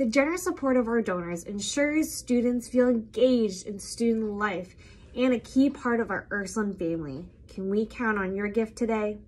The generous support of our donors ensures students feel engaged in student life and a key part of our Ursuline family. Can we count on your gift today?